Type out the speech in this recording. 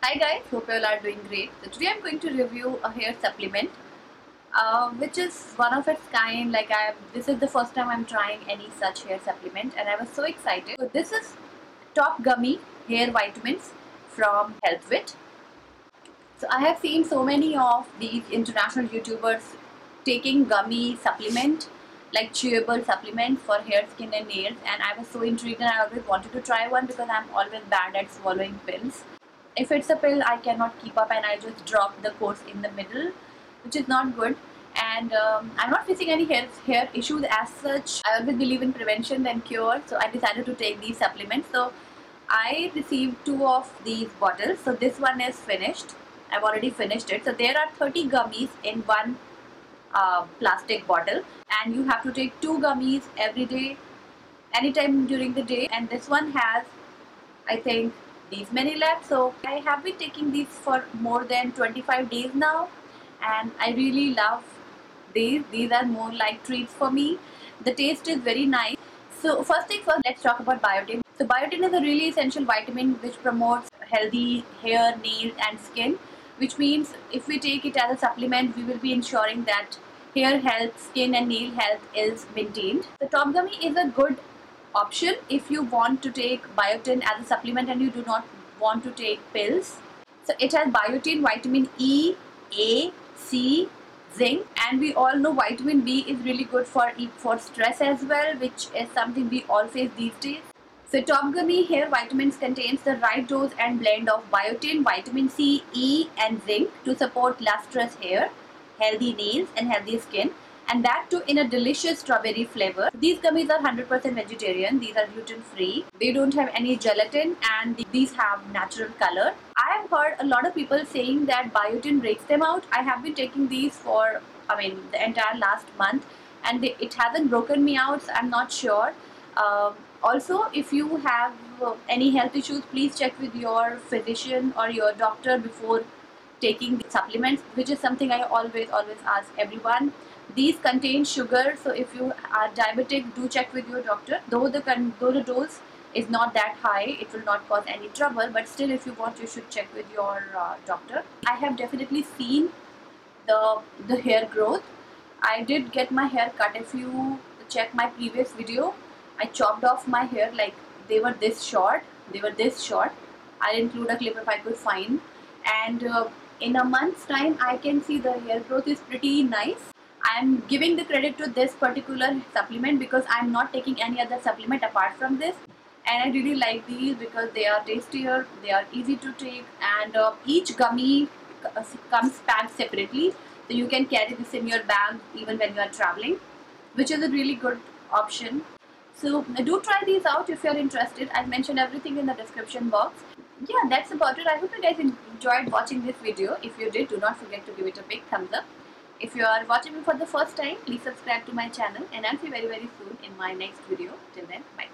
Hi guys, hope you all are doing great. So today I'm going to review a hair supplement uh, which is one of its kind like I this is the first time I'm trying any such hair supplement and I was so excited. So this is Top Gummy Hair Vitamins from HealthVit. So I have seen so many of these international YouTubers taking gummy supplement like chewable supplements for hair, skin and nails and I was so intrigued and I always wanted to try one because I'm always bad at swallowing pills. If it's a pill I cannot keep up and I just drop the course in the middle which is not good and um, I'm not facing any hair, hair issues as such. I always believe in prevention than cure so I decided to take these supplements. So I received two of these bottles. So this one is finished. I've already finished it. So there are 30 gummies in one uh, plastic bottle and you have to take two gummies every day anytime during the day and this one has I think these many left so I have been taking these for more than 25 days now. And I really love these. These are more like treats for me. The taste is very nice. So first thing first let's talk about biotin. So biotin is a really essential vitamin which promotes healthy hair nails and skin which means if we take it as a supplement we will be ensuring that hair health skin and nail health is maintained. The top gummy is a good option if you want to take biotin as a supplement and you do not want to take pills. So it has biotin vitamin e a c zinc and we all know vitamin b is really good for for stress as well which is something we all face these days. So Top Gummy Hair Vitamins contains the right dose and blend of biotin, vitamin C, E and zinc to support lustrous hair, healthy nails and healthy skin and that too in a delicious strawberry flavor. These gummies are 100% vegetarian. These are gluten free. They don't have any gelatin and these have natural color. I have heard a lot of people saying that biotin breaks them out. I have been taking these for I mean the entire last month and they, it hasn't broken me out so I'm not sure. Um, also if you have uh, any health issues please check with your physician or your doctor before taking the supplements which is something I always always ask everyone these contain sugar so if you are diabetic do check with your doctor. Though the though the dose is not that high it will not cause any trouble but still if you want you should check with your uh, doctor. I have definitely seen the the hair growth. I did get my hair cut. If you check my previous video I chopped off my hair like they were this short they were this short. I'll include a clip if I could find. And uh, in a month's time I can see the hair growth is pretty nice I'm giving the credit to this particular supplement because I'm not taking any other supplement apart from this and I really like these because they are tastier they are easy to take and uh, each gummy uh, comes packed separately so you can carry this in your bag even when you are traveling which is a really good option so do try these out if you're interested. I'll mention everything in the description box. Yeah, that's about it. I hope you guys enjoyed watching this video. If you did, do not forget to give it a big thumbs up. If you are watching me for the first time, please subscribe to my channel and I'll see you very very soon in my next video. Till then, bye.